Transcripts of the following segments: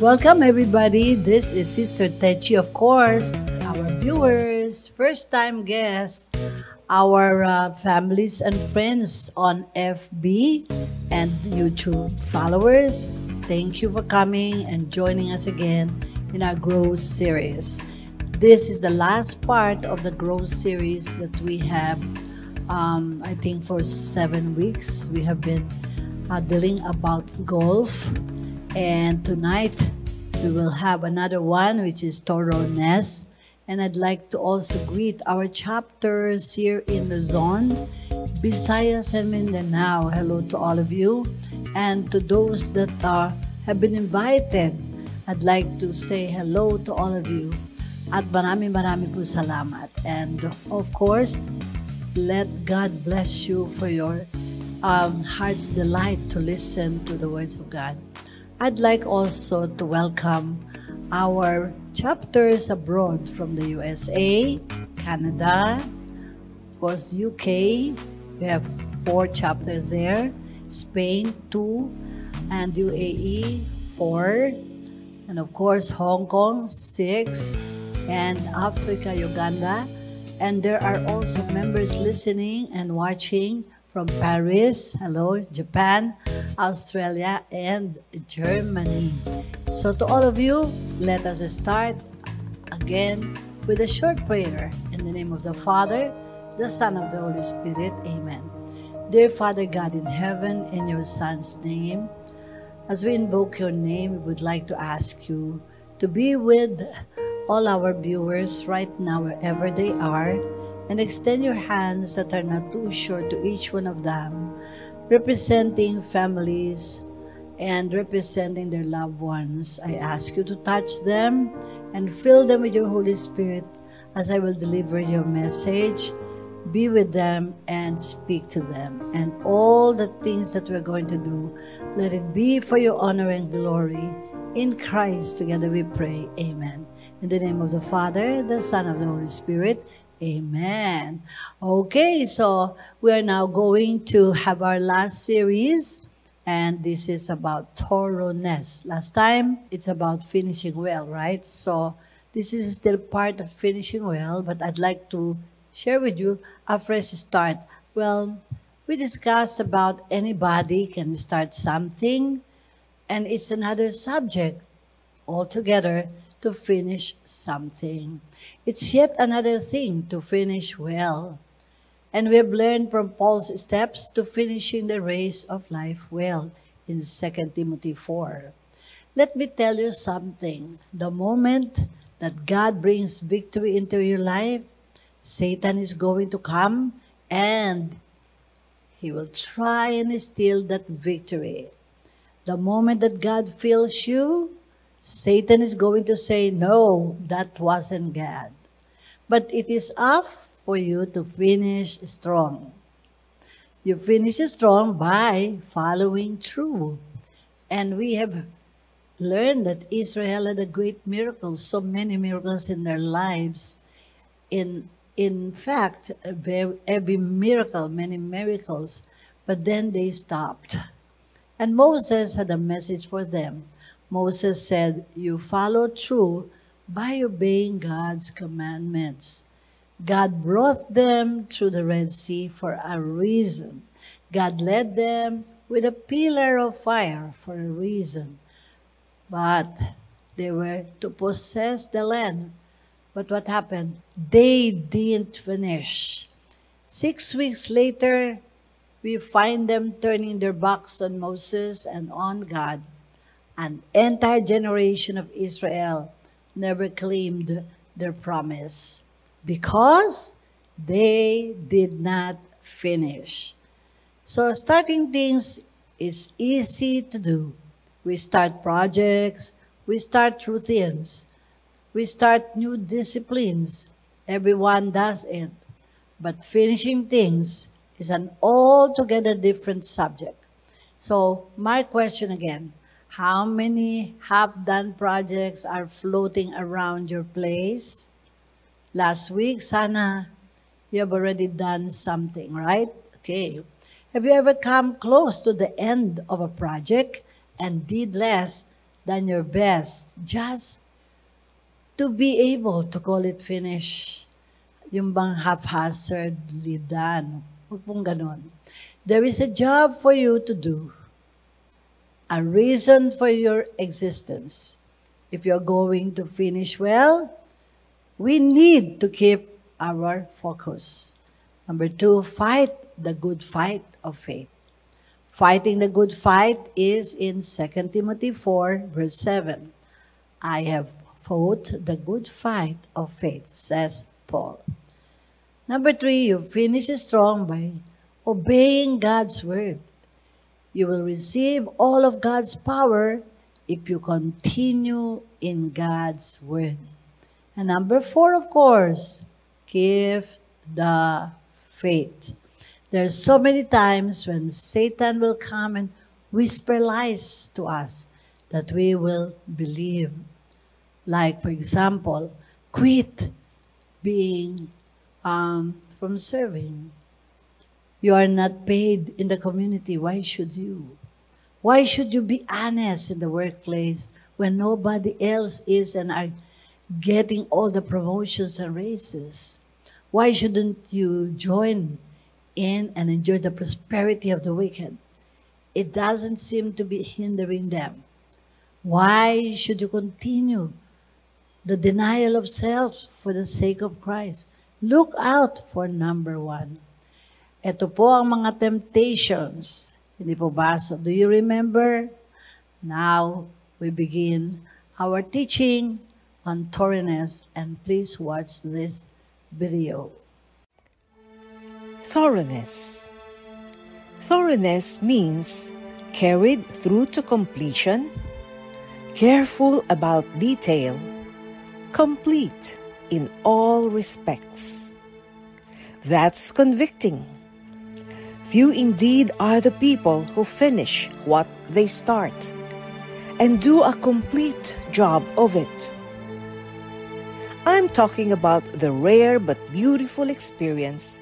Welcome, everybody. This is Sister Techie, of course, our viewers, first time guests, our uh, families and friends on FB and YouTube followers. Thank you for coming and joining us again in our Grow series. This is the last part of the Grow series that we have, um, I think, for seven weeks. We have been uh, dealing about golf and tonight we will have another one, which is Thoroughness. And I'd like to also greet our chapters here in Luzon, Visayas and Mindanao. Hello to all of you. And to those that are, have been invited, I'd like to say hello to all of you. At marami marami po salamat. And of course, let God bless you for your um, heart's delight to listen to the words of God. I'd like also to welcome our chapters abroad from the USA, Canada, of course, UK. We have four chapters there, Spain, two, and UAE, four, and of course, Hong Kong, six, and Africa, Uganda. And there are also members listening and watching from Paris, hello, Japan, Australia, and Germany. So to all of you, let us start again with a short prayer in the name of the Father, the Son of the Holy Spirit. Amen. Dear Father God in heaven, in your Son's name, as we invoke your name, we would like to ask you to be with all our viewers right now, wherever they are, and extend your hands that are not too short to each one of them, representing families and representing their loved ones. I ask you to touch them and fill them with your Holy Spirit as I will deliver your message. Be with them and speak to them. And all the things that we're going to do, let it be for your honor and glory. In Christ, together we pray. Amen. In the name of the Father, the Son of the Holy Spirit, Amen. Okay, so we are now going to have our last series, and this is about thoroughness. Last time, it's about finishing well, right? So this is still part of finishing well, but I'd like to share with you a fresh start. Well, we discussed about anybody can start something, and it's another subject altogether to finish something. It's yet another thing to finish well. And we have learned from Paul's steps to finishing the race of life well in 2 Timothy 4. Let me tell you something. The moment that God brings victory into your life, Satan is going to come and he will try and steal that victory. The moment that God fills you, Satan is going to say, no, that wasn't God. But it is up for you to finish strong. You finish strong by following through. And we have learned that Israel had a great miracle, so many miracles in their lives. In, in fact, every miracle, many miracles, but then they stopped. And Moses had a message for them Moses said, You follow through by obeying God's commandments. God brought them through the Red Sea for a reason. God led them with a pillar of fire for a reason. But they were to possess the land. But what happened? They didn't finish. Six weeks later, we find them turning their backs on Moses and on God an entire generation of Israel never claimed their promise because they did not finish. So starting things is easy to do. We start projects, we start routines, we start new disciplines. Everyone does it. But finishing things is an altogether different subject. So my question again, how many half-done projects are floating around your place? Last week, sana you have already done something, right? Okay. Have you ever come close to the end of a project and did less done your best just to be able to call it finish. Yung bang haphazardly done. Huwag pong ganun. There is a job for you to do. A reason for your existence. If you're going to finish well, we need to keep our focus. Number two, fight the good fight of faith. Fighting the good fight is in 2 Timothy 4, verse 7. I have fought the good fight of faith, says Paul. Number three, you finish strong by obeying God's word. You will receive all of God's power if you continue in God's word. And number four, of course, give the faith. There's so many times when Satan will come and whisper lies to us that we will believe. Like, for example, quit being um, from serving. You are not paid in the community. Why should you? Why should you be honest in the workplace when nobody else is and are getting all the promotions and raises? Why shouldn't you join in and enjoy the prosperity of the wicked? It doesn't seem to be hindering them. Why should you continue the denial of self for the sake of Christ. Look out for number one. Ito po ang mga temptations. Hindi po ba? So, do you remember? Now, we begin our teaching on thoroughness and please watch this video. Thoroughness. Thoroughness means carried through to completion, careful about detail, complete in all respects. That's convicting. Few indeed are the people who finish what they start and do a complete job of it. I'm talking about the rare but beautiful experience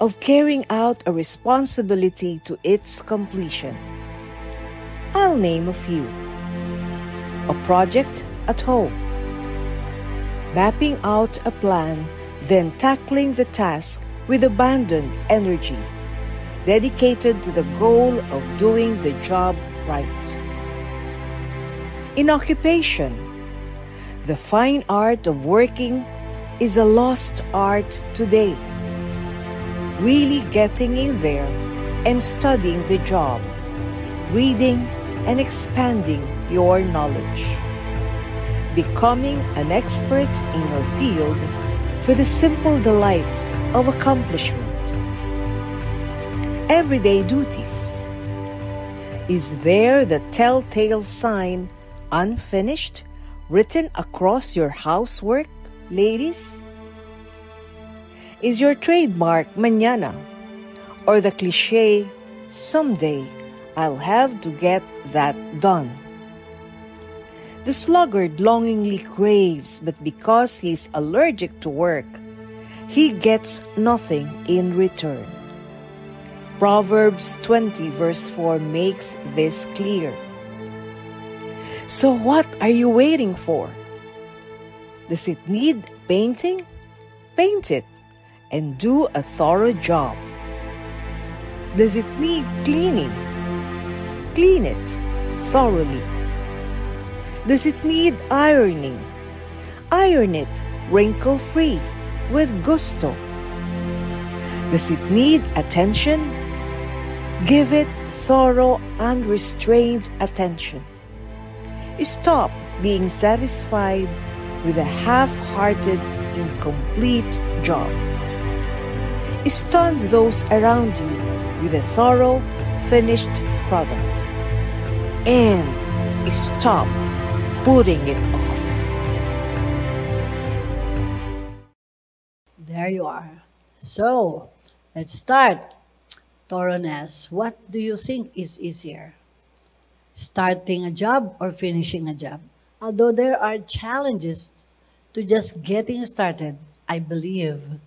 of carrying out a responsibility to its completion. I'll name a few. A project at home mapping out a plan, then tackling the task with abandoned energy, dedicated to the goal of doing the job right. In occupation, the fine art of working is a lost art today. Really getting in there and studying the job, reading and expanding your knowledge becoming an expert in your field for the simple delight of accomplishment. Everyday duties. Is there the telltale sign, unfinished, written across your housework, ladies? Is your trademark mañana or the cliche, someday I'll have to get that done? The sluggard longingly craves, but because he is allergic to work, he gets nothing in return. Proverbs 20, verse 4 makes this clear. So, what are you waiting for? Does it need painting? Paint it and do a thorough job. Does it need cleaning? Clean it thoroughly does it need ironing? Iron it wrinkle free with gusto. Does it need attention? Give it thorough, unrestrained attention. Stop being satisfied with a half hearted, incomplete job. Stun those around you with a thorough, finished product. And stop putting it off. There you are. So, let's start. Thoroughness. What do you think is easier? Starting a job or finishing a job? Although there are challenges to just getting started, I believe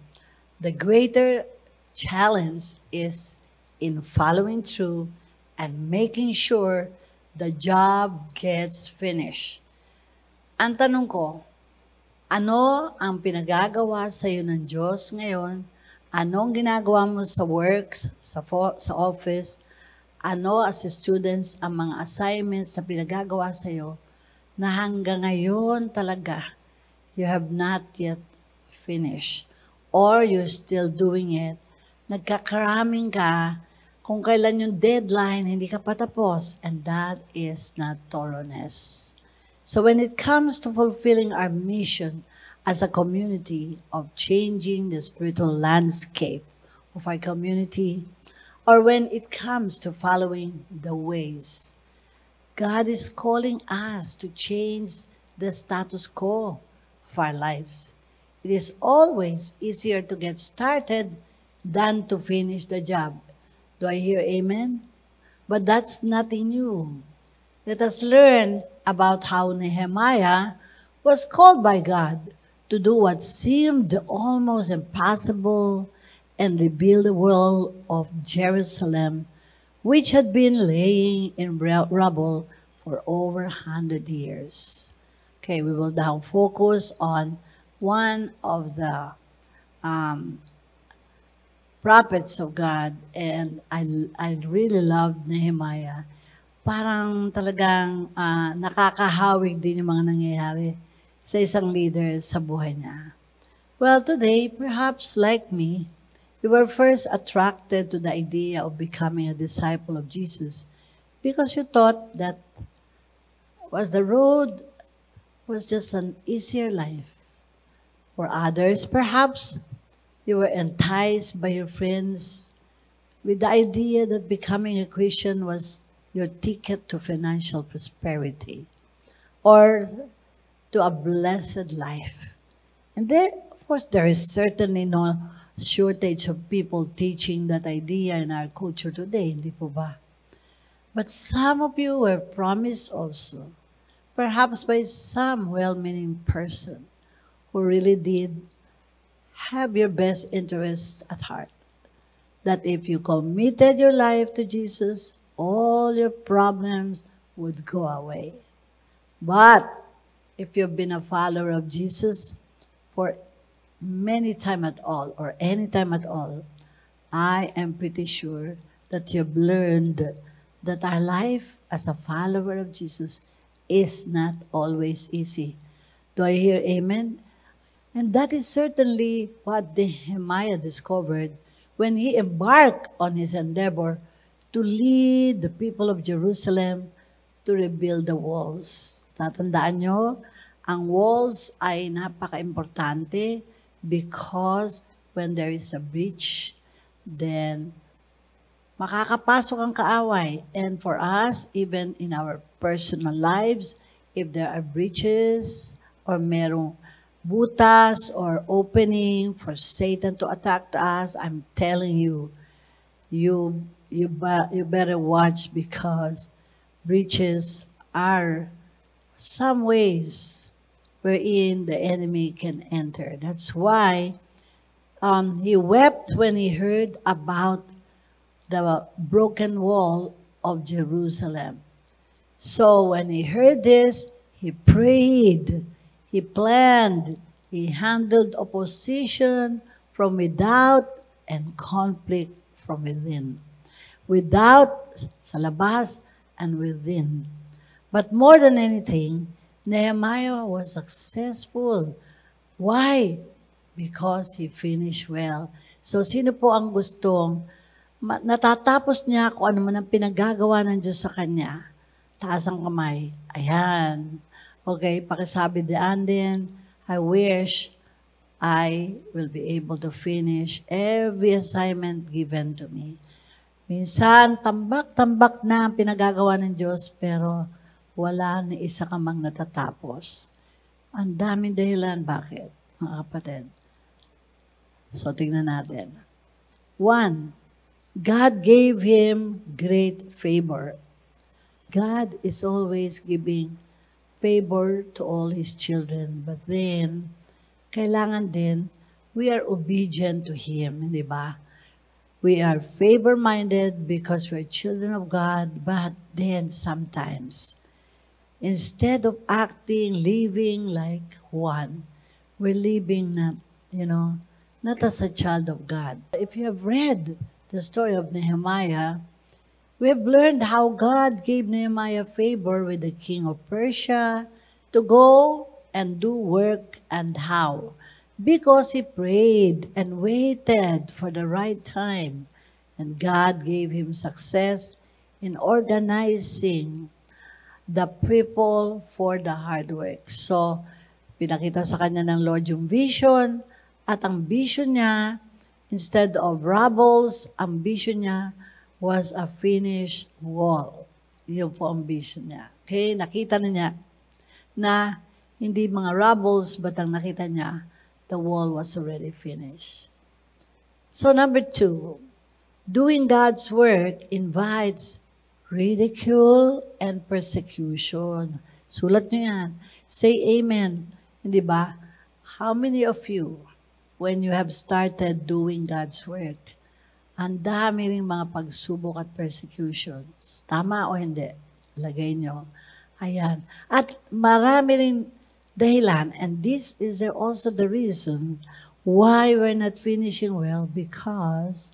the greater challenge is in following through and making sure the job gets finished. Ang tanong ko, ano ang pinagagawa sa iyo ng Diyos ngayon? Anong ginagawa mo sa work, sa, fo- sa office? Ano as students ang mga assignments na pinagagawa sa iyo na hanggang ngayon talaga you have not yet finished or you're still doing it. Nagkakaraming ka kung kailan yung deadline, hindi ka patapos. And that is not thoroughness. So when it comes to fulfilling our mission as a community of changing the spiritual landscape of our community, or when it comes to following the ways, God is calling us to change the status quo of our lives. It is always easier to get started than to finish the job. Do I hear amen? But that's nothing new. Let us learn about how Nehemiah was called by God to do what seemed almost impossible and rebuild the wall of Jerusalem, which had been laying in rubble for over hundred years. Okay, we will now focus on one of the um, prophets of God, and I, I really loved Nehemiah parang talagang uh, nakakahawig din yung mga nangyayari sa isang leader sa buhay niya. Well, today, perhaps like me, you were first attracted to the idea of becoming a disciple of Jesus because you thought that was the road was just an easier life. For others, perhaps you were enticed by your friends with the idea that becoming a Christian was your ticket to financial prosperity or to a blessed life. And there, of course, there is certainly no shortage of people teaching that idea in our culture today, hindi po ba? But some of you were promised also, perhaps by some well-meaning person who really did have your best interests at heart. That if you committed your life to Jesus, all your problems would go away. But if you've been a follower of Jesus for many time at all or any time at all, I am pretty sure that you've learned that our life as a follower of Jesus is not always easy. Do I hear amen? And that is certainly what Nehemiah discovered when he embarked on his endeavor to lead the people of Jerusalem to rebuild the walls. Tatandaan nyo, ang walls ay napaka-importante because when there is a breach, then makakapasok ang kaaway. And for us, even in our personal lives, if there are breaches or merong butas or opening for Satan to attack us, I'm telling you, you you, you better watch because breaches are some ways wherein the enemy can enter. That's why um, he wept when he heard about the broken wall of Jerusalem. So when he heard this, he prayed, he planned, he handled opposition from without and conflict from within without, sa labas, and within. But more than anything, Nehemiah was successful. Why? Because he finished well. So, sino po ang gustong natatapos niya kung ano man ang pinagagawa ng Diyos sa kanya? Taas ang kamay. Ayan. Okay, pakisabi diyan din, I wish I will be able to finish every assignment given to me. Minsan, tambak-tambak na ang pinagagawa ng Diyos, pero wala ni isa ka mang natatapos. Ang daming dahilan. Bakit, mga kapatid? So, tingnan natin. One, God gave him great favor. God is always giving favor to all His children. But then, kailangan din, we are obedient to Him, di ba? we are favor-minded because we're children of God, but then sometimes, instead of acting, living like one, we're living not, you know, not as a child of God. If you have read the story of Nehemiah, we have learned how God gave Nehemiah favor with the king of Persia to go and do work and how because he prayed and waited for the right time, and God gave him success in organizing the people for the hard work. So, pinakita sa kanya ng Lord yung vision, at ang vision niya, instead of rubbles, ang vision niya was a finished wall. Yun po ang vision niya. Okay, nakita na niya na hindi mga rubbles, but ang nakita niya, the wall was already finished. So number two, doing God's work invites ridicule and persecution. Sulat nyo yan. Say amen. Hindi ba? How many of you, when you have started doing God's work, ang dami rin mga pagsubok at persecutions. Tama o hindi? Lagay nyo. Ayan. At marami rin dahilan. And this is also the reason why we're not finishing well because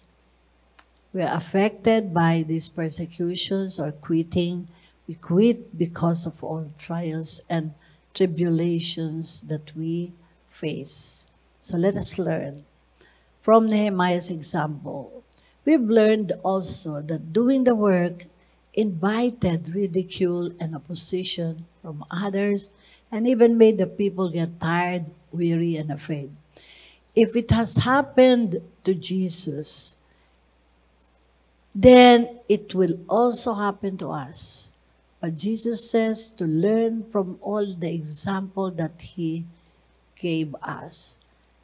we're affected by these persecutions or quitting. We quit because of all trials and tribulations that we face. So let us learn from Nehemiah's example. We've learned also that doing the work invited ridicule and opposition from others and even made the people get tired, weary, and afraid. If it has happened to Jesus, then it will also happen to us. But Jesus says to learn from all the example that He gave us.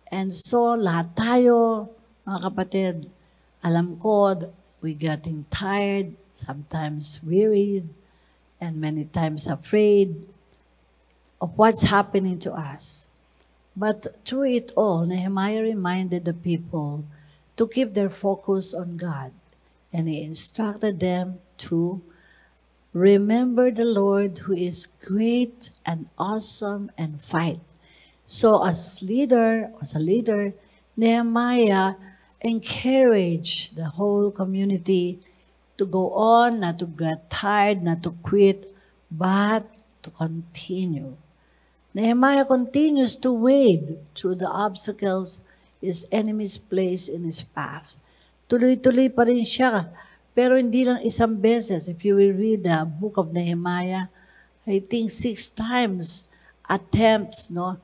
And so, lahat tayo, mga kapatid, alam ko, we getting tired, sometimes wearied, and many times afraid, of what's happening to us. But through it all, Nehemiah reminded the people to keep their focus on God. And he instructed them to remember the Lord who is great and awesome and fight. So as leader, as a leader, Nehemiah encouraged the whole community to go on, not to get tired, not to quit, but to continue. Nehemiah continues to wade through the obstacles his enemies place in his path. Tuloy-tuloy pa rin siya, pero hindi lang isang beses. If you will read the book of Nehemiah, I think six times attempts, no,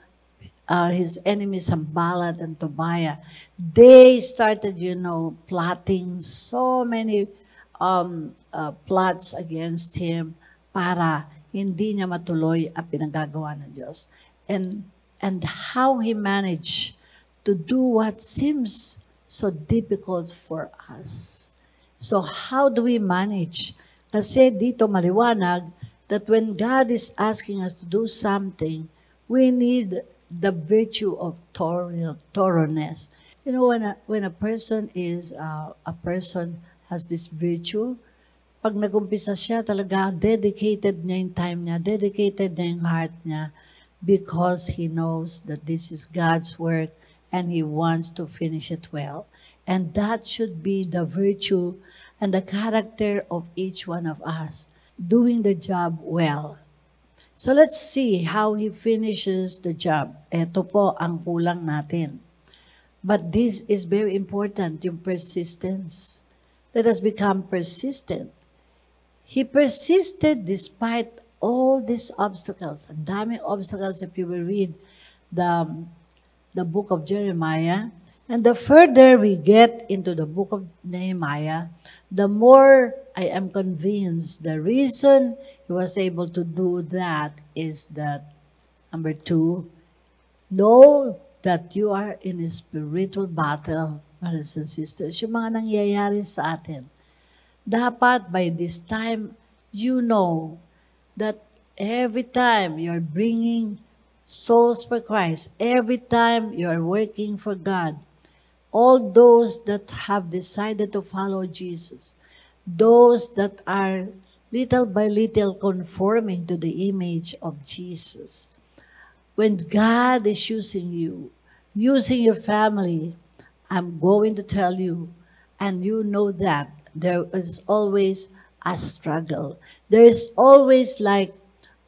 uh, his enemies Sambalat and Tobiah, they started, you know, plotting so many um, uh, plots against him para hindi niya matuloy ang pinagagawa ng Diyos. And, and how He managed to do what seems so difficult for us. So how do we manage? Kasi dito maliwanag that when God is asking us to do something, we need the virtue of thoroughness. You know, when a, when a person is, uh, a person has this virtue, pag nagumpisa siya, talaga dedicated niya yung time niya, dedicated niya yung heart niya because he knows that this is God's work and he wants to finish it well. And that should be the virtue and the character of each one of us, doing the job well. So let's see how he finishes the job. Ito po ang kulang natin. But this is very important, yung persistence. Let us become persistent. He persisted despite all these obstacles. Ang daming obstacles if you will read the, the book of Jeremiah. And the further we get into the book of Nehemiah, the more I am convinced the reason he was able to do that is that, number two, know that you are in a spiritual battle, brothers and sisters. Yung mga nangyayari sa atin dapat by this time, you know that every time you're bringing souls for Christ, every time you're working for God, all those that have decided to follow Jesus, those that are little by little conforming to the image of Jesus. When God is using you, using your family, I'm going to tell you, and you know that there is always a struggle. There is always like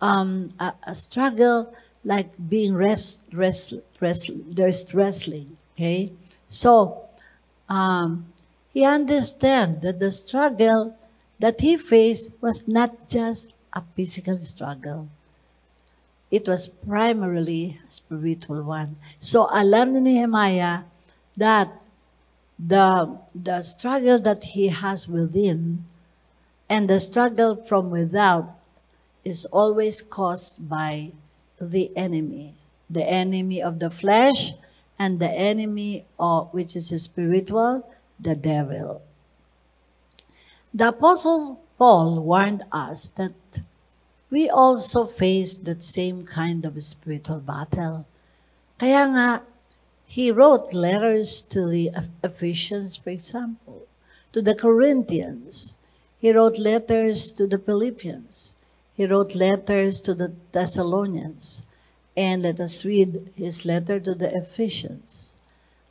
um, a, a struggle, like being rest, rest, rest, there's wrestling. Okay, so um, he understand that the struggle that he faced was not just a physical struggle. It was primarily a spiritual one. So alam ni Nehemiah that the, the struggle that he has within and the struggle from without is always caused by the enemy, the enemy of the flesh and the enemy of which is spiritual, the devil. The apostle Paul warned us that we also face that same kind of spiritual battle. Kaya nga, he wrote letters to the Ephesians, for example, to the Corinthians. He wrote letters to the Philippians. He wrote letters to the Thessalonians. And let us read his letter to the Ephesians.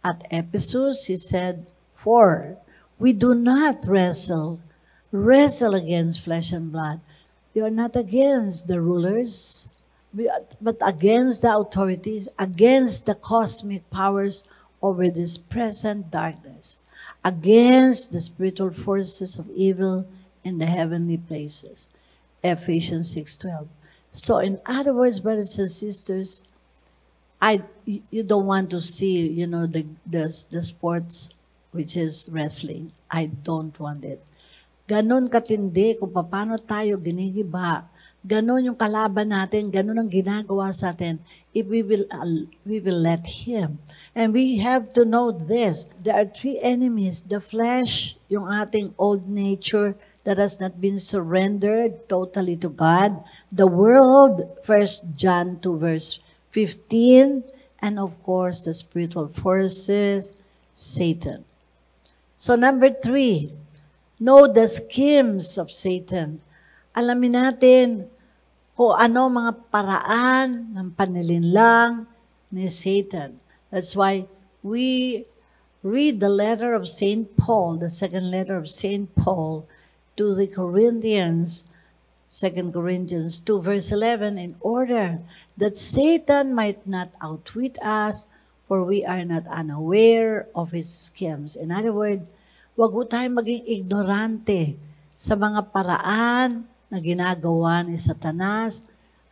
At Ephesus, he said, For we do not wrestle, wrestle against flesh and blood. We are not against the rulers, but against the authorities, against the cosmic powers over this present darkness, against the spiritual forces of evil in the heavenly places. Ephesians 6.12. So in other words, brothers and sisters, I you don't want to see, you know, the, the, the sports which is wrestling. I don't want it. Ganon katindi kung paano tayo ginigiba Ganon yung kalaban natin, ganon ang ginagawa sa atin if we will, uh, we will let Him. And we have to know this. There are three enemies. The flesh, yung ating old nature that has not been surrendered totally to God. The world, First John 2 verse 15. And of course, the spiritual forces, Satan. So number three, know the schemes of Satan. Alamin natin kung ano mga paraan ng panilinlang ni Satan. That's why we read the letter of St. Paul, the second letter of St. Paul to the Corinthians, 2 Corinthians 2 verse 11, in order that Satan might not outwit us, for we are not unaware of his schemes. In other words, wag po tayo maging ignorante sa mga paraan na ginagawa ni Satanas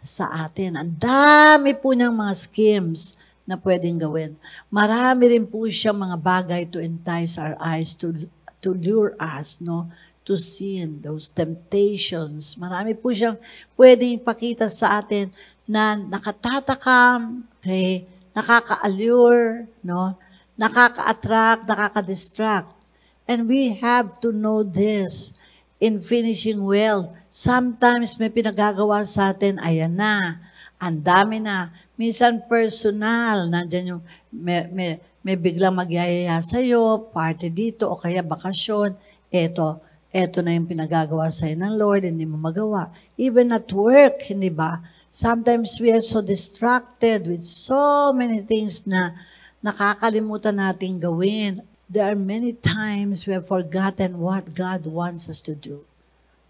sa atin. Ang dami po niyang mga schemes na pwedeng gawin. Marami rin po siyang mga bagay to entice our eyes, to, to lure us, no? To sin, those temptations. Marami po siyang pwedeng ipakita sa atin na nakatatakam, okay, nakaka-allure, no? nakaka-attract, nakaka-distract. And we have to know this in finishing well. Sometimes may pinagagawa sa atin, ayan na, ang dami na. Minsan personal, nandyan yung may, may, may biglang magyayaya sa'yo, party dito, o kaya bakasyon, eto, eto na yung pinagagawa sa'yo ng Lord, hindi mo magawa. Even at work, hindi ba? Sometimes we are so distracted with so many things na nakakalimutan nating gawin there are many times we have forgotten what God wants us to do.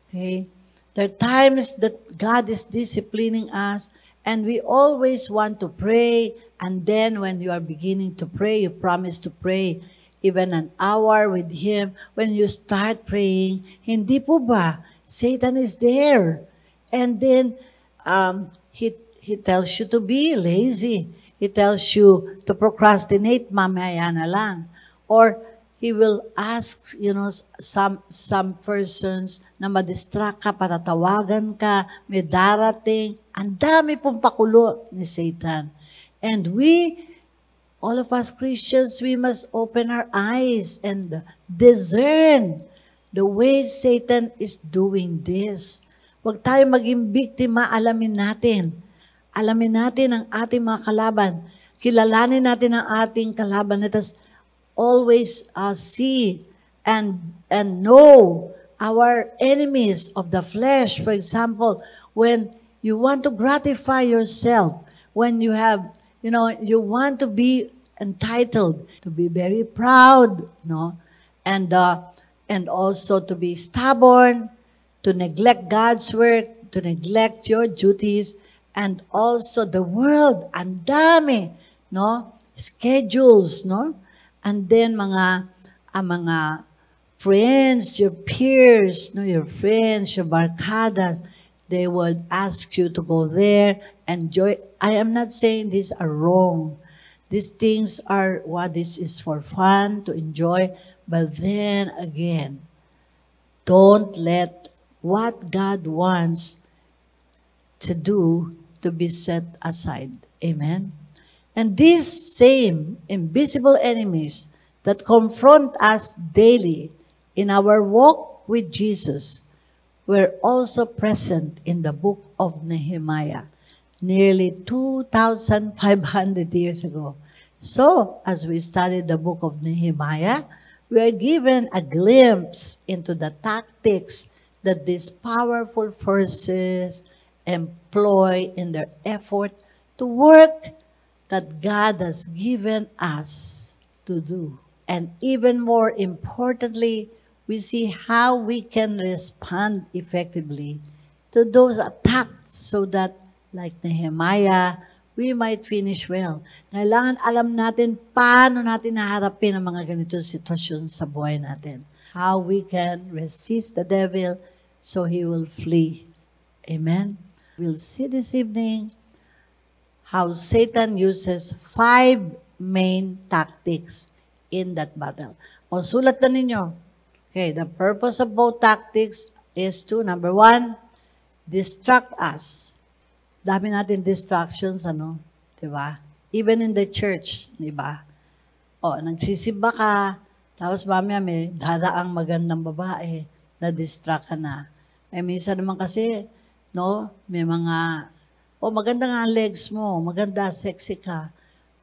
Okay? There are times that God is disciplining us and we always want to pray and then when you are beginning to pray, you promise to pray even an hour with Him. When you start praying, hindi po ba? Satan is there. And then um, he, he tells you to be lazy. He tells you to procrastinate, mamaya na lang. Or he will ask, you know, some some persons na madistract ka, patatawagan ka, may darating. Ang dami pong pakulo ni Satan. And we, all of us Christians, we must open our eyes and discern the way Satan is doing this. Huwag tayo maging biktima, alamin natin. Alamin natin ang ating mga kalaban. Kilalanin natin ang ating kalaban. Let us always uh, see and and know our enemies of the flesh. For example, when you want to gratify yourself, when you have, you know, you want to be entitled, to be very proud, no, and uh, and also to be stubborn, to neglect God's work, to neglect your duties, and also the world, ang dami, no? Schedules, no? And then mga, ang mga friends, your peers, no, your friends, your barcadas, they would ask you to go there, enjoy. I am not saying these are wrong. These things are what this is for fun, to enjoy. But then again, don't let what God wants to do to be set aside. Amen? And these same invisible enemies that confront us daily in our walk with Jesus were also present in the book of Nehemiah nearly 2,500 years ago. So, as we study the book of Nehemiah, we are given a glimpse into the tactics that these powerful forces employ in their effort to work that God has given us to do. And even more importantly, we see how we can respond effectively to those attacks so that, like Nehemiah, we might finish well. Kailangan alam natin paano natin naharapin ang mga ganitong sitwasyon sa buhay natin. How we can resist the devil so he will flee. Amen? We'll see this evening how Satan uses five main tactics in that battle. O sulat na ninyo. Okay, the purpose of both tactics is to, number one, distract us. Dami natin distractions, ano? Di ba? Even in the church, di ba? O, nagsisimba ka, tapos mamaya may dadaang magandang babae, na-distract ka na. Eh, minsan naman kasi, no, may mga, o maganda nga legs mo, maganda, sexy ka.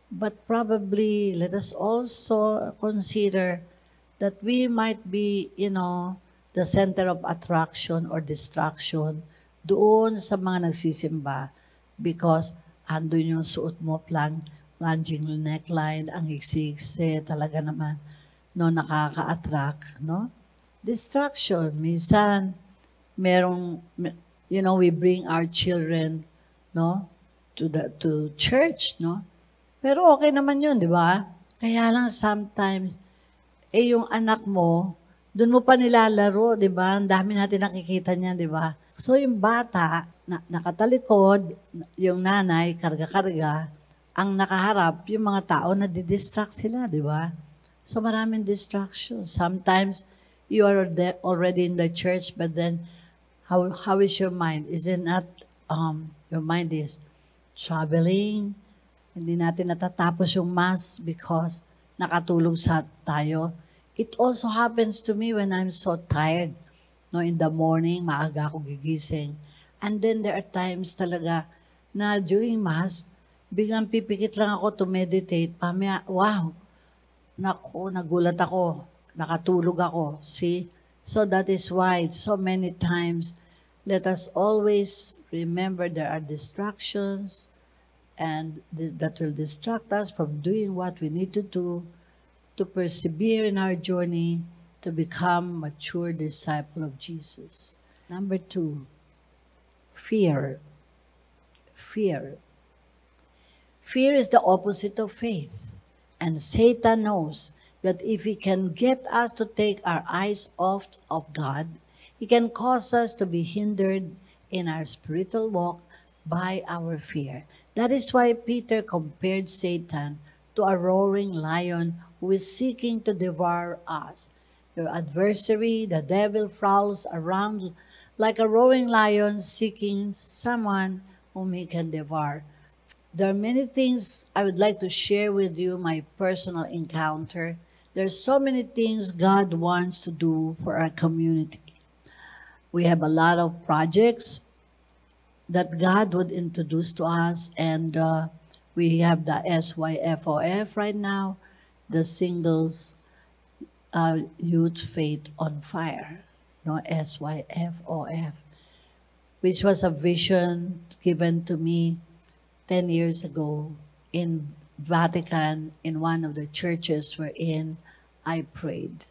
But probably, let us also consider that we might be, you know, the center of attraction or distraction doon sa mga nagsisimba because andun yung suot mo, plan, plunging neckline, ang iksi talaga naman, no, nakaka-attract, no? Distraction, minsan, merong, you know, we bring our children, no, to the to church, no? Pero okay naman yun, di ba? Kaya lang sometimes, eh yung anak mo, doon mo pa nilalaro, di ba? Ang dami natin nakikita niyan, di ba? So yung bata, na, nakatalikod, yung nanay, karga-karga, ang nakaharap, yung mga tao na didistract sila, di ba? So maraming distraction. Sometimes, you are already in the church, but then, how, how is your mind? Is it not, um, your mind is traveling, hindi natin natatapos yung mass because nakatulog sa tayo. It also happens to me when I'm so tired. No, in the morning, maaga ako gigising. And then there are times talaga na during mass, biglang pipikit lang ako to meditate. Pamaya, wow, naku, nagulat ako, nakatulog ako. See? So that is why so many times, let us always remember there are distractions, and th- that will distract us from doing what we need to do to persevere in our journey to become mature disciple of Jesus. Number two, fear. Fear. Fear is the opposite of faith. And Satan knows that if he can get us to take our eyes off of God, he can cause us to be hindered in our spiritual walk by our fear. That is why Peter compared Satan to a roaring lion who is seeking to devour us. Your adversary, the devil, prowls around like a roaring lion seeking someone whom he can devour. There are many things I would like to share with you, my personal encounter. There's so many things God wants to do for our community. We have a lot of projects that God would introduce to us. And uh, we have the SYFOF right now. the singles uh, youth faith on fire, no SYFOF, which was a vision given to me 10 years ago in Vatican in one of the churches wherein I prayed.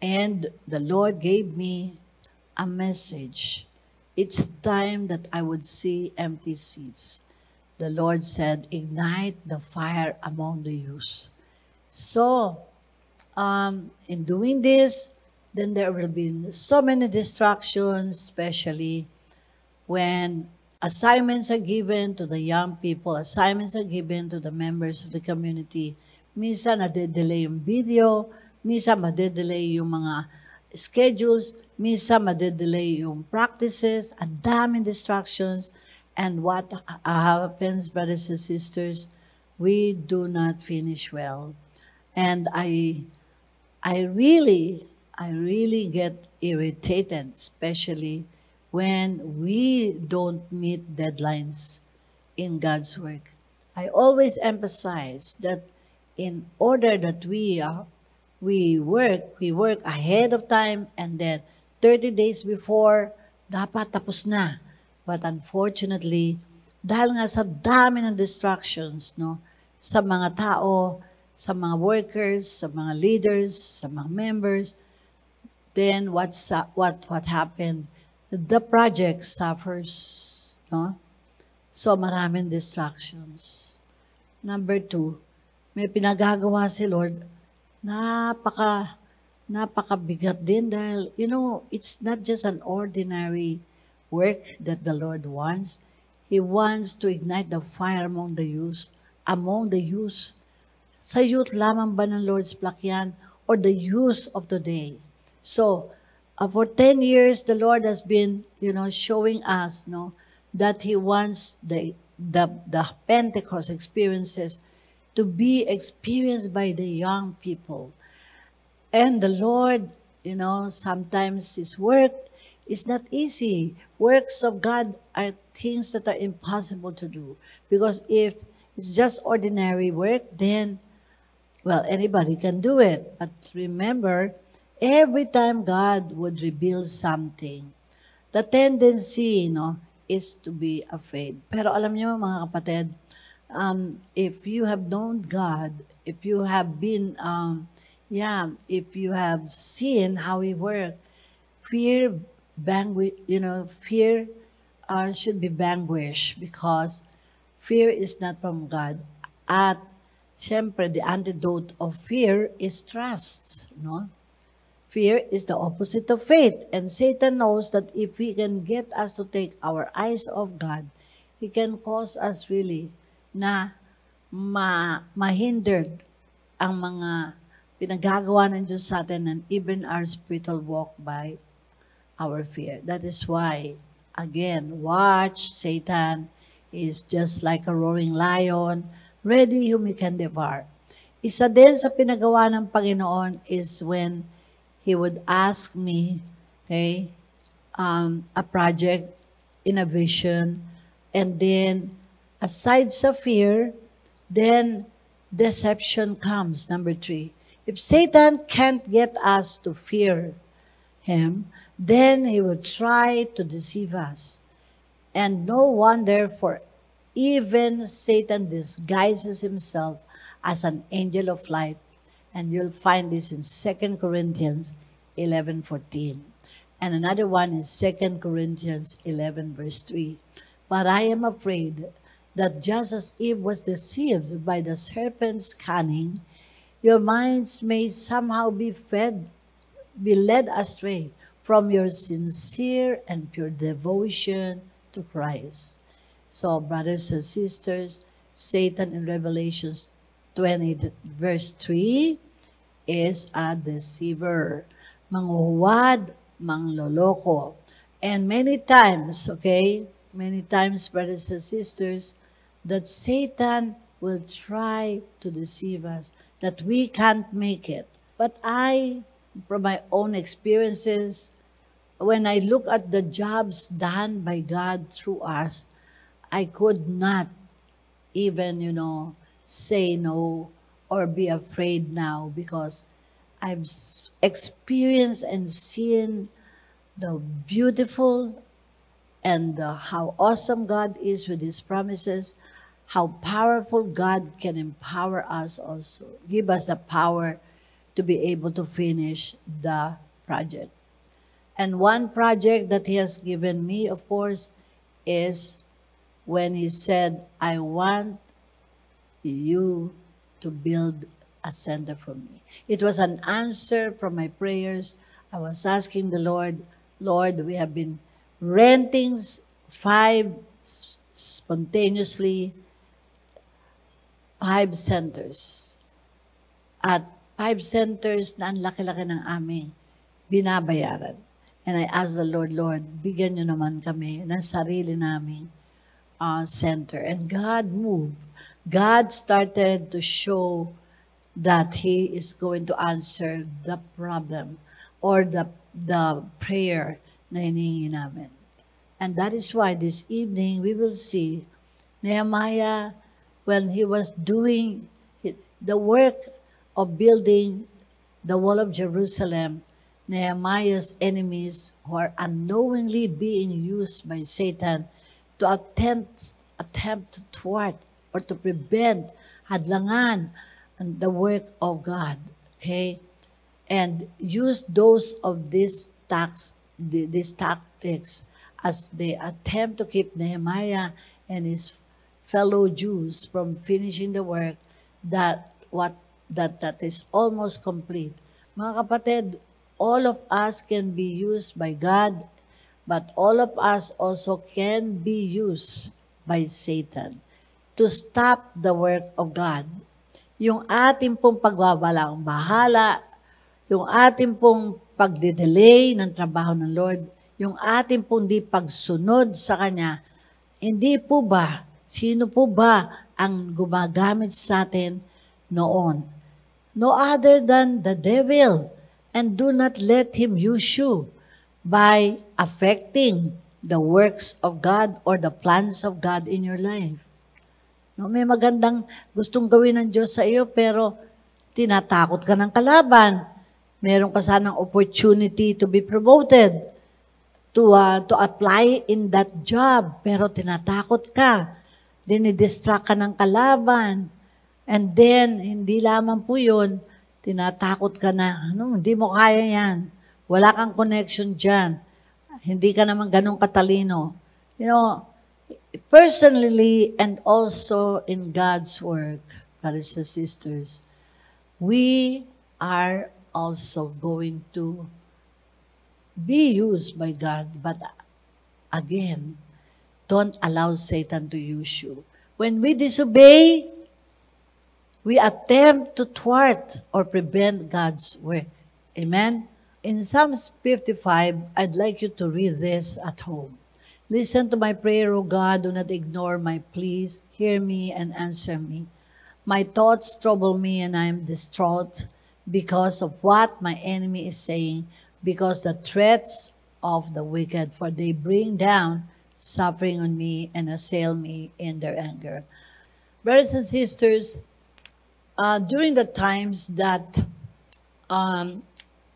And the Lord gave me a message. It's time that I would see empty seats. The Lord said, ignite the fire among the youth. So, um, in doing this, then there will be so many distractions, especially when assignments are given to the young people, assignments are given to the members of the community. Minsan, nade-delay yung video, minsan, made-delay yung mga schedules, minsan, made-delay yung practices, ang daming distractions, and what happens, brothers and sisters, we do not finish well. And I I really, I really get irritated, especially when we don't meet deadlines in God's work. I always emphasize that in order that we are, we work, we work ahead of time and then 30 days before, dapat tapos na. But unfortunately, dahil nga sa dami ng distractions no, sa mga tao, sa mga workers, sa mga leaders, sa mga members, then what's what what happened? The project suffers, no? So maraming distractions. Number two, may pinagagawa si Lord, napaka napakabigat din dahil, you know, it's not just an ordinary work that the Lord wants. He wants to ignite the fire among the youth, among the youth. Sa youth lamang ba ng Lord's Flock yan? Or the youth of today? So, uh, for 10 years, the Lord has been, you know, showing us, no, that He wants the, the, the Pentecost experiences to be experienced by the young people. And the Lord, you know, sometimes His work is not easy. Works of God are things that are impossible to do. Because if it's just ordinary work, then Well, anybody can do it. But remember, every time God would reveal something, the tendency, you know, is to be afraid. Pero alam niyo mga kapatid, um, if you have known God, if you have been, um, yeah, if you have seen how He works, fear, you know, fear uh, should be vanquished because fear is not from God. At Siyempre, the antidote of fear is trust, no? Fear is the opposite of faith. And Satan knows that if he can get us to take our eyes off God, he can cause us really na ma mahindered ang mga pinagagawa ng Diyos sa atin and even our spiritual walk by our fear. That is why, again, watch Satan is just like a roaring lion, ready whom you can devour. Isa din sa pinagawa ng Panginoon is when He would ask me, okay, um, a project in a vision, and then aside sa fear, then deception comes, number three. If Satan can't get us to fear him, then he will try to deceive us. And no wonder for Even Satan disguises himself as an angel of light. And you'll find this in 2 Corinthians 11.14. And another one is 2 Corinthians 11 verse 3. But I am afraid that just as Eve was deceived by the serpent's cunning, your minds may somehow be fed, be led astray from your sincere and pure devotion to Christ. So, brothers and sisters, Satan in Revelations 20 verse 3 is a deceiver. Manguhuwad, mangloloko. And many times, okay, many times, brothers and sisters, that Satan will try to deceive us, that we can't make it. But I, from my own experiences, when I look at the jobs done by God through us, I could not even, you know, say no or be afraid now because I've experienced and seen the beautiful and uh, how awesome God is with His promises, how powerful God can empower us also, give us the power to be able to finish the project. And one project that He has given me, of course, is when He said, I want you to build a center for me. It was an answer from my prayers. I was asking the Lord, Lord, we have been renting five spontaneously, five centers. At five centers na ang laki-laki ng aming binabayaran. And I asked the Lord, Lord, bigyan niyo naman kami ng sarili naming uh, center. And God moved. God started to show that He is going to answer the problem or the, the prayer na namin. And that is why this evening we will see Nehemiah when he was doing the work of building the wall of Jerusalem, Nehemiah's enemies who are unknowingly being used by Satan to attempt, attempt to thwart or to prevent, hadlangan ang the work of God. Okay? And use those of these tax, these tactics as they attempt to keep Nehemiah and his fellow Jews from finishing the work that what that that is almost complete. Mga kapatid, all of us can be used by God, but all of us also can be used by Satan to stop the work of God. Yung ating pong pagbabalang bahala, yung ating pong pagde-delay ng trabaho ng Lord, yung ating pong di pagsunod sa Kanya, hindi po ba, sino po ba ang gumagamit sa atin noon? No other than the devil. And do not let him use you by affecting the works of God or the plans of God in your life. No, may magandang gustong gawin ng Diyos sa iyo pero tinatakot ka ng kalaban. Meron ka sanang opportunity to be promoted, to, uh, to apply in that job, pero tinatakot ka. Dinidistract ka ng kalaban. And then, hindi lamang po yun, tinatakot ka na, ano, hindi mo kaya yan. Wala kang connection dyan. Hindi ka naman ganun katalino. You know, personally and also in God's work, brothers and sisters, we are also going to be used by God, but again, don't allow Satan to use you. When we disobey, we attempt to thwart or prevent God's work. Amen? In Psalms 55, I'd like you to read this at home. Listen to my prayer, O God. Do not ignore my pleas. Hear me and answer me. My thoughts trouble me and I am distraught because of what my enemy is saying, because the threats of the wicked, for they bring down suffering on me and assail me in their anger. Brothers and sisters, uh, during the times that um,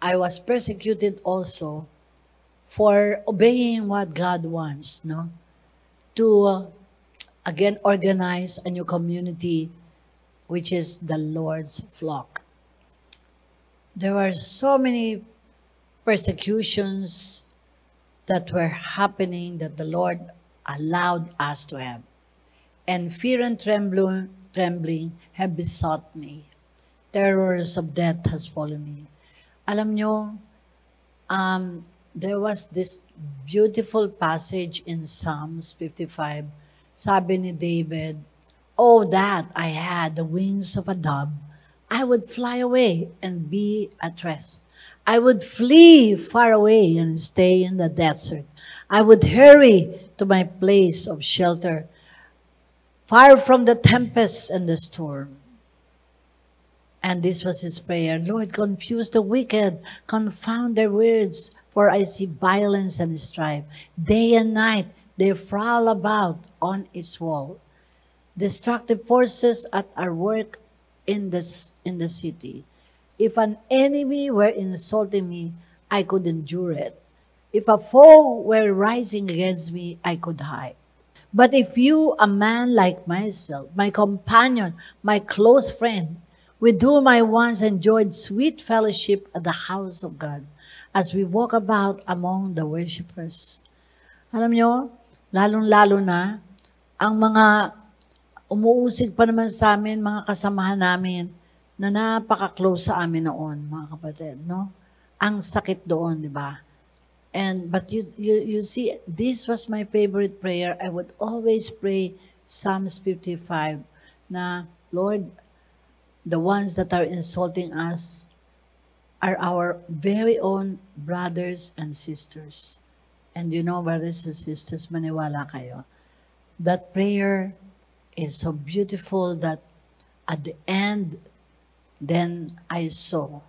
I was persecuted also for obeying what God wants, no? To uh, again organize a new community, which is the Lord's flock. There were so many persecutions that were happening that the Lord allowed us to have. And fear and trembling, trembling have besought me. Terrors of death has fallen me. Alam nyo, um, there was this beautiful passage in Psalms 55. Sabi ni David, Oh, that I had the wings of a dove, I would fly away and be at rest. I would flee far away and stay in the desert. I would hurry to my place of shelter, far from the tempest and the storm. And this was his prayer Lord, confuse the wicked, confound their words, for I see violence and strife. Day and night they prowl about on its wall. Destructive forces at our work in this in the city. If an enemy were insulting me, I could endure it. If a foe were rising against me, I could hide. But if you, a man like myself, my companion, my close friend, with whom I once enjoyed sweet fellowship at the house of God, as we walk about among the worshippers. Alam nyo, lalong-lalo na, ang mga umuusig pa naman sa amin, mga kasamahan namin, na napaka-close sa amin noon, mga kapatid, no? Ang sakit doon, di ba? And but you you you see, this was my favorite prayer. I would always pray Psalms 55 na Lord, the ones that are insulting us are our very own brothers and sisters. And you know, brothers and sisters, maniwala kayo. That prayer is so beautiful that at the end, then I saw,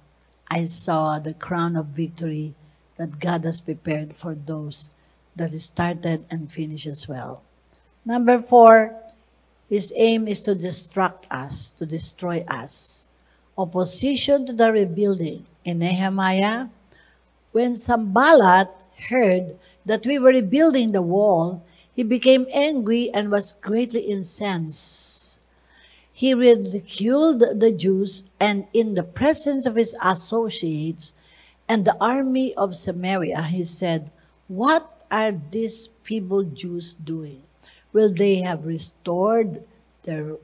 I saw the crown of victory that God has prepared for those that started and finishes well. Number four, his aim is to distract us, to destroy us. Opposition to the rebuilding. In Nehemiah, when Sanballat heard that we were rebuilding the wall, he became angry and was greatly incensed. He ridiculed the Jews and in the presence of his associates and the army of Samaria, he said, What are these feeble Jews doing? Will they have restored their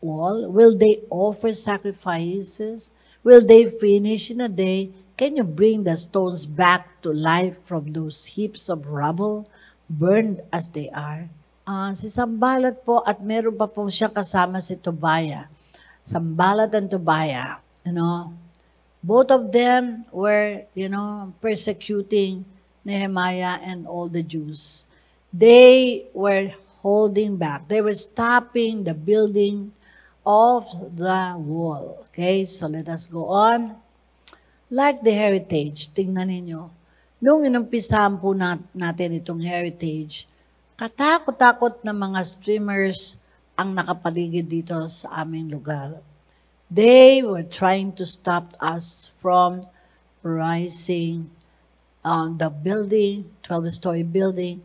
wall? Will they offer sacrifices? Will they finish in a day? Can you bring the stones back to life from those heaps of rubble, burned as they are? Uh, si Sambalat po, at meron pa po siya kasama si Tobaya. Sambalat and Tobaya, you know, Both of them were, you know, persecuting Nehemiah and all the Jews. They were holding back. They were stopping the building of the wall. Okay, so let us go on. Like the heritage, tingnan ninyo, nung inumpisahan po natin itong heritage, katakot-takot na mga streamers ang nakapaligid dito sa aming lugar. They were trying to stop us from rising on the building, 12-story building,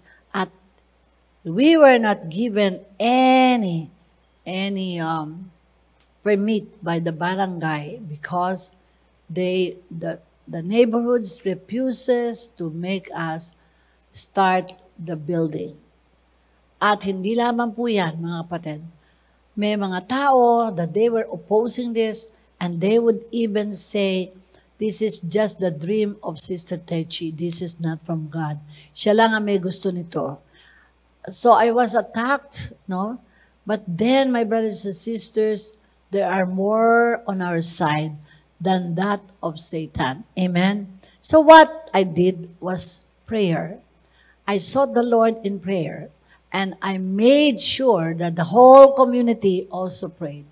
we were not given any any um, permit by the barangay because they the the neighborhoods refuses to make us start the building. At hindi lamang po yan, mga kapatid may mga tao that they were opposing this and they would even say, this is just the dream of Sister Techi. This is not from God. Siya lang ang may gusto nito. So I was attacked, no? But then, my brothers and sisters, there are more on our side than that of Satan. Amen? So what I did was prayer. I sought the Lord in prayer. And I made sure that the whole community also prayed.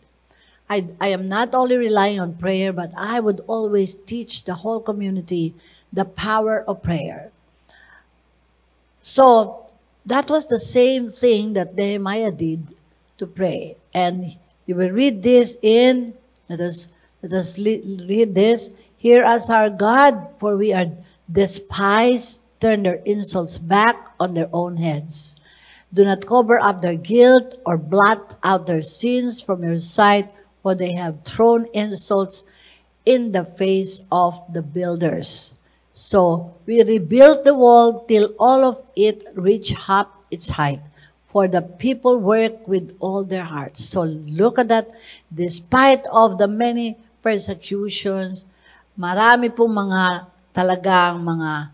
I, I am not only relying on prayer, but I would always teach the whole community the power of prayer. So that was the same thing that Nehemiah did to pray. And you will read this in, let us, let us read this. Hear us, our God, for we are despised, turn their insults back on their own heads. Do not cover up their guilt or blot out their sins from your sight, for they have thrown insults in the face of the builders. So we rebuilt the wall till all of it reached up its height. For the people work with all their hearts. So look at that. Despite of the many persecutions, marami pong mga talagang mga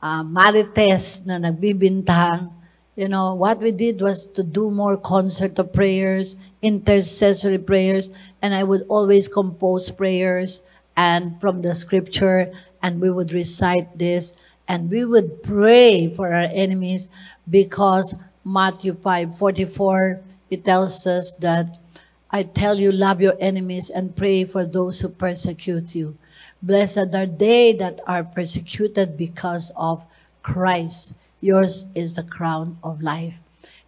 uh, marites na nagbibintang you know, what we did was to do more concert of prayers, intercessory prayers, and I would always compose prayers and from the scripture, and we would recite this, and we would pray for our enemies because Matthew 5 44, it tells us that I tell you, love your enemies and pray for those who persecute you. Blessed are they that are persecuted because of Christ. Yours is the crown of life.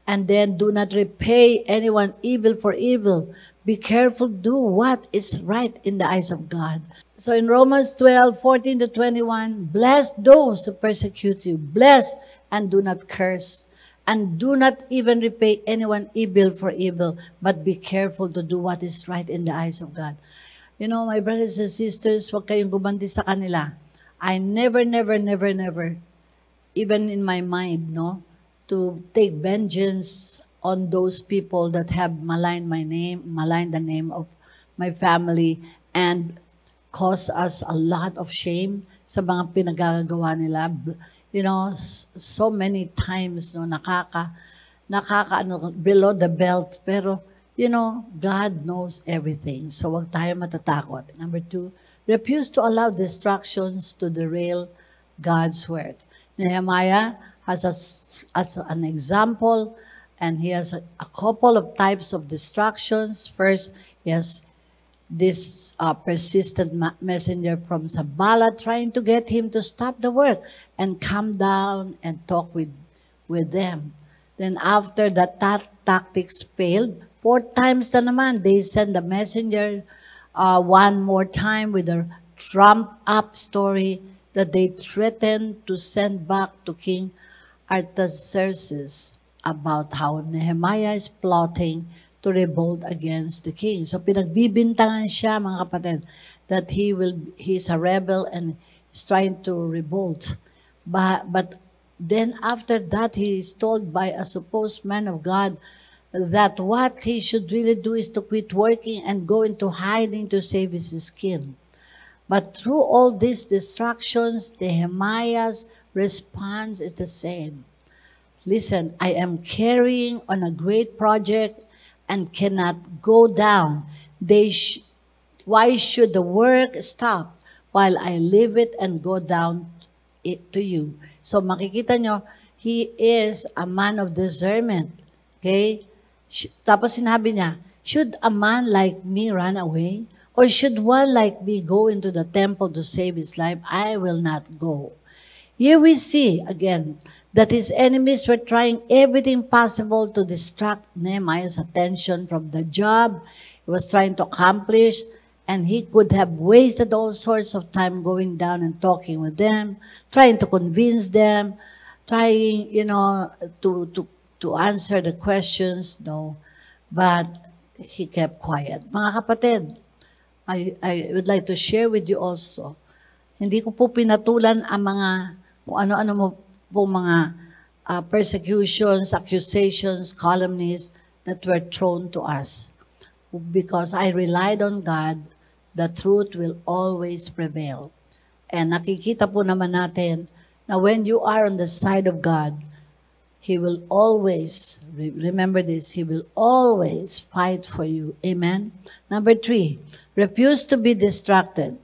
And then do not repay anyone evil for evil. Be careful, do what is right in the eyes of God. So in Romans 12, 14 to 21, bless those who persecute you. Bless and do not curse. And do not even repay anyone evil for evil, but be careful to do what is right in the eyes of God. You know, my brothers and sisters, huwag kayong gumanti sa kanila. I never, never, never, never, even in my mind, no, to take vengeance on those people that have maligned my name, maligned the name of my family, and cause us a lot of shame sa mga pinagagawa nila. You know, so many times, no, nakaka, nakaka, ano, below the belt, pero you know, God knows everything. So wag tayo matatakot. Number two, refuse to allow distractions to derail God's work. Nehemiah has a, as an example, and he has a, a couple of types of distractions. First, has this uh, persistent messenger from Sanballat trying to get him to stop the work and come down and talk with, with them. Then after that, that tactics failed, Four times na naman, they send the messenger uh, one more time with a trump-up story that they threatened to send back to King Artaxerxes about how Nehemiah is plotting to revolt against the king. So pinagbibintangan siya, mga kapatid, that he will he's a rebel and is trying to revolt. But, but then after that, he is told by a supposed man of God that what he should really do is to quit working and go into hiding to save his skin. But through all these distractions, Nehemiah's response is the same. Listen, I am carrying on a great project and cannot go down. They sh- why should the work stop while I leave it and go down it to you? So makikita nyo, he is a man of discernment. Okay? Tapos sinabi niya, should a man like me run away? Or should one like me go into the temple to save his life? I will not go. Here we see, again, that his enemies were trying everything possible to distract Nehemiah's attention from the job he was trying to accomplish, and he could have wasted all sorts of time going down and talking with them, trying to convince them, trying, you know, to, to to answer the questions, no. But he kept quiet. Mga kapatid, I, I would like to share with you also, hindi ko po pinatulan ang mga, kung ano-ano mo po mga uh, persecutions, accusations, calumnies that were thrown to us. Because I relied on God, the truth will always prevail. And nakikita po naman natin na when you are on the side of God, He will always, remember this, He will always fight for you. Amen. Number three, refuse to be distracted.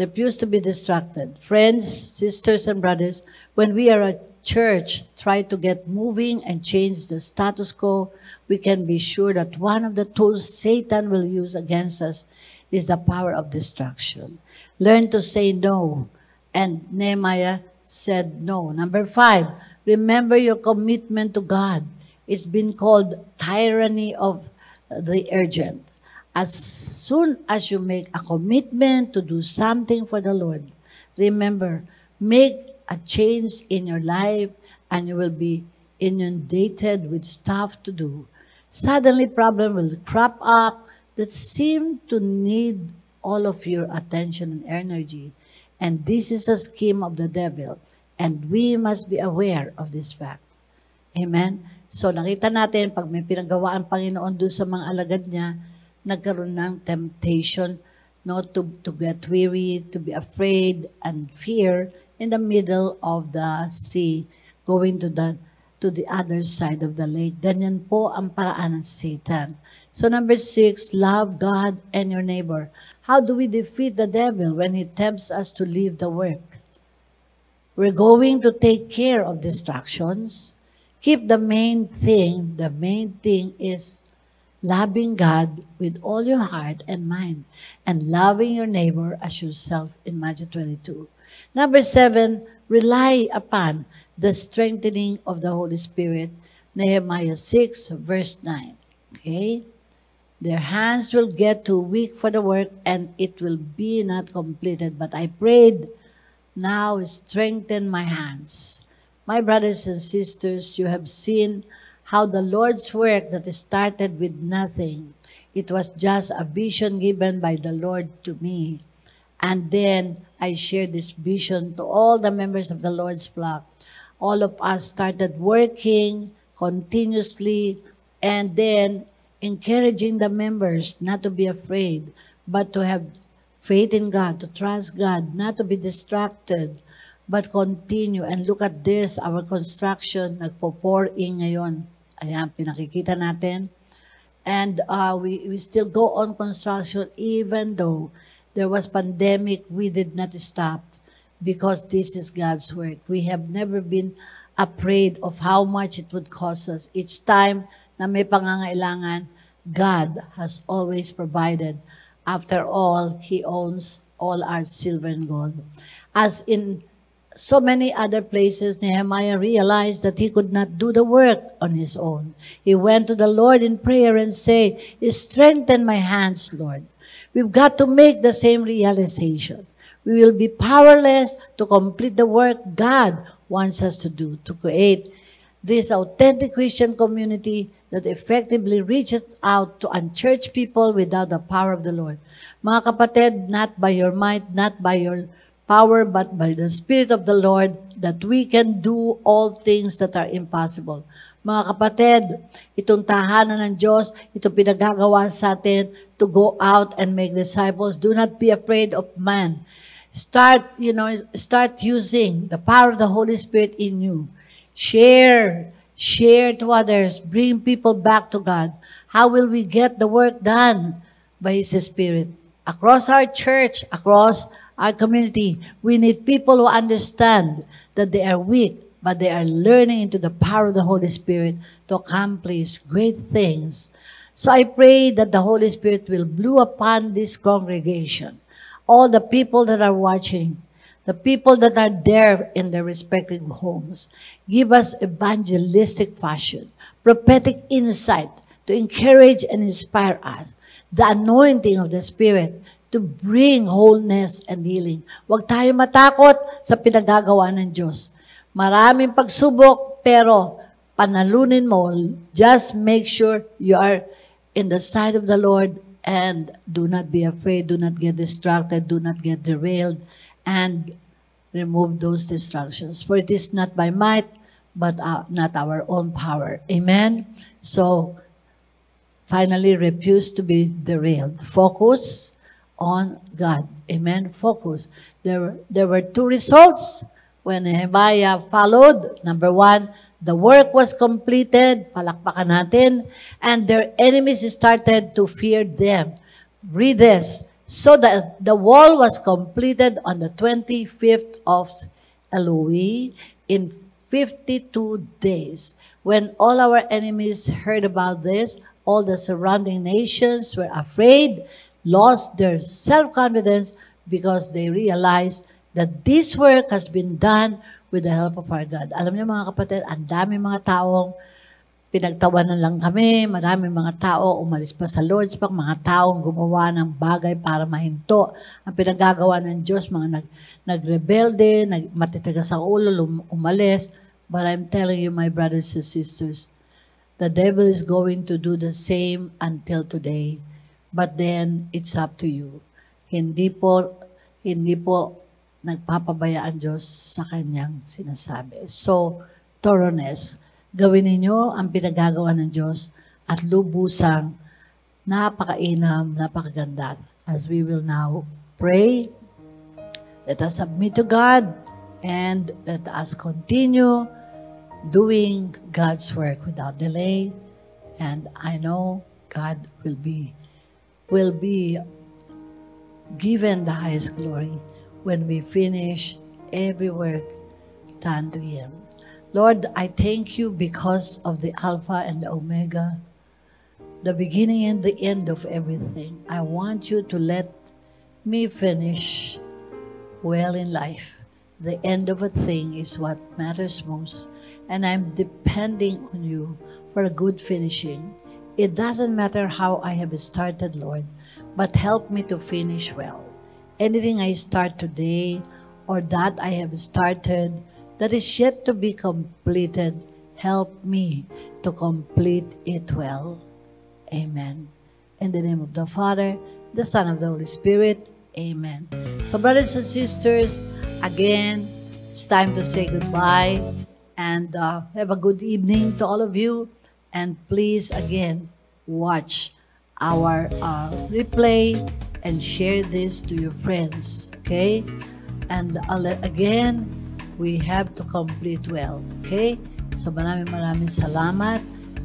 Refuse to be distracted. Friends, sisters, and brothers, when we are a church, try to get moving and change the status quo, we can be sure that one of the tools Satan will use against us is the power of distraction. Learn to say no. And Nehemiah said no. Number five, Remember your commitment to God. It's been called tyranny of the urgent. As soon as you make a commitment to do something for the Lord, remember, make a change in your life and you will be inundated with stuff to do. Suddenly, problem will crop up that seem to need all of your attention and energy. And this is a scheme of the devil. And we must be aware of this fact. Amen? So nakita natin, pag may pinagawa ang Panginoon doon sa mga alagad niya, nagkaroon ng temptation no, to, to get weary, to be afraid and fear in the middle of the sea, going to the to the other side of the lake. Ganyan po ang paraan ng Satan. So number six, love God and your neighbor. How do we defeat the devil when he tempts us to leave the work? We're going to take care of distractions. Keep the main thing. The main thing is loving God with all your heart and mind and loving your neighbor as yourself in Matthew 22. Number seven, rely upon the strengthening of the Holy Spirit. Nehemiah 6, verse 9. Okay? Their hands will get too weak for the work and it will be not completed. But I prayed, now strengthen my hands. My brothers and sisters, you have seen how the Lord's work that started with nothing, it was just a vision given by the Lord to me. And then I shared this vision to all the members of the Lord's flock. All of us started working continuously and then encouraging the members not to be afraid, but to have faith in God, to trust God, not to be distracted, but continue. And look at this, our construction, nagpo-pour in ngayon. Ayan, pinakikita natin. And uh, we, we still go on construction even though there was pandemic, we did not stop because this is God's work. We have never been afraid of how much it would cost us. Each time na may pangangailangan, God has always provided. After all, He owns all our silver and gold. As in so many other places, Nehemiah realized that he could not do the work on his own. He went to the Lord in prayer and said, Strengthen my hands, Lord. We've got to make the same realization. We will be powerless to complete the work God wants us to do, to create this authentic Christian community that effectively reaches out to unchurched people without the power of the Lord. Mga kapatid, not by your might, not by your power, but by the Spirit of the Lord, that we can do all things that are impossible. Mga kapatid, itong tahanan ng Diyos, ito pinagagawa sa atin to go out and make disciples. Do not be afraid of man. Start, you know, start using the power of the Holy Spirit in you. Share, share to others, bring people back to God. How will we get the work done? By His Spirit. Across our church, across our community, we need people who understand that they are weak, but they are learning into the power of the Holy Spirit to accomplish great things. So I pray that the Holy Spirit will blow upon this congregation, all the people that are watching, the people that are there in their respective homes. Give us evangelistic fashion, prophetic insight to encourage and inspire us, the anointing of the Spirit to bring wholeness and healing. Huwag tayo matakot sa pinagagawa ng Diyos. Maraming pagsubok, pero panalunin mo, just make sure you are in the sight of the Lord and do not be afraid, do not get distracted, do not get derailed, and remove those distractions. For it is not by might, but uh, not our own power. Amen? So, finally, refuse to be derailed. Focus on God. Amen. Focus. There were, there were two results when Nehemiah followed. Number one, the work was completed. Palakpakan natin. And their enemies started to fear them. Read this. So that the wall was completed on the 25th of Elul in 52 days. When all our enemies heard about this, all the surrounding nations were afraid lost their self-confidence because they realized that this work has been done with the help of our God. Alam niyo mga kapatid, ang dami mga taong pinagtawanan lang kami, marami mga tao umalis pa sa Lord's Pack, mga taong gumawa ng bagay para mahinto. Ang pinagagawa ng Diyos, mga nag, nagrebelde, nag, matitigas ang ulo, um, umalis. But I'm telling you, my brothers and sisters, the devil is going to do the same until today. But then, it's up to you. Hindi po, hindi po nagpapabaya ang Diyos sa kanyang sinasabi. So, thoroughness. Gawin ninyo ang pinagagawa ng Diyos at lubusang napakainam, napakaganda. As we will now pray, let us submit to God and let us continue doing God's work without delay. And I know God will be will be given the highest glory when we finish every work done to Him. Lord, I thank you because of the Alpha and the Omega, the beginning and the end of everything. I want you to let me finish well in life. The end of a thing is what matters most. and I'm depending on you for a good finishing. It doesn't matter how I have started, Lord, but help me to finish well. Anything I start today or that I have started that is yet to be completed, help me to complete it well. Amen. In the name of the Father, the Son of the Holy Spirit. Amen. So, brothers and sisters, again, it's time to say goodbye and uh, have a good evening to all of you. And please, again, watch our uh, replay and share this to your friends. Okay? And uh, again, we have to complete well. Okay? So maraming maraming salamat.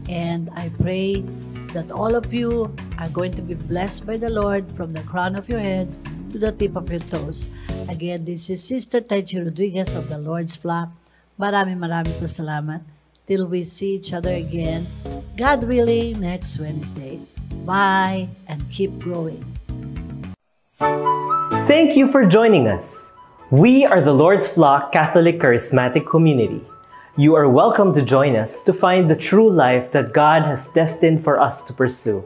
And I pray that all of you are going to be blessed by the Lord from the crown of your heads to the tip of your toes. Again, this is Sister Taichi Rodriguez of the Lord's Flock. Maraming maraming po salamat. Till we see each other again, God willing, next Wednesday. Bye and keep growing. Thank you for joining us. We are the Lord's Flock Catholic Charismatic Community. You are welcome to join us to find the true life that God has destined for us to pursue.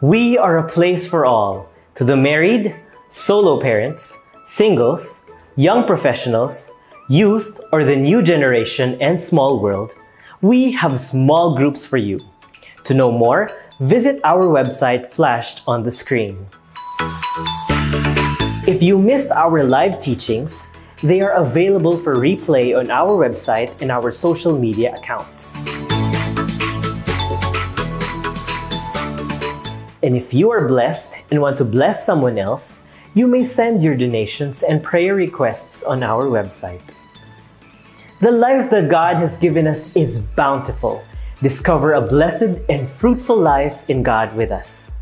We are a place for all to the married, solo parents, singles, young professionals, youth, or the new generation and small world. We have small groups for you. To know more, visit our website flashed on the screen. If you missed our live teachings, they are available for replay on our website and our social media accounts. And if you are blessed and want to bless someone else, you may send your donations and prayer requests on our website. The life that God has given us is bountiful. Discover a blessed and fruitful life in God with us.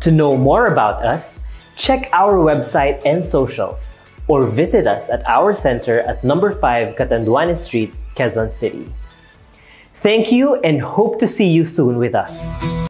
To know more about us, check our website and socials or visit us at our center at number 5 Catanduanes Street, Quezon City. Thank you and hope to see you soon with us.